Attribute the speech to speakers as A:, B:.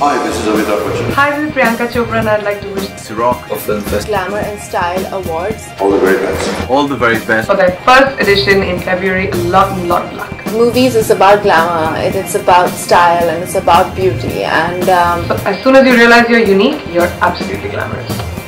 A: Hi, this is Amitabh Bachchan.
B: Hi, this is Priyanka Chopra and I'd like to wish
C: Rock of Filmfare.
D: Glamour and Style Awards.
A: All the very best.
C: All the very best.
B: for their first edition in February a lot, lot of luck.
D: Movies is about glamour, it, it's about style and it's about beauty and um,
B: So as soon as you realize you're unique, you're absolutely glamorous.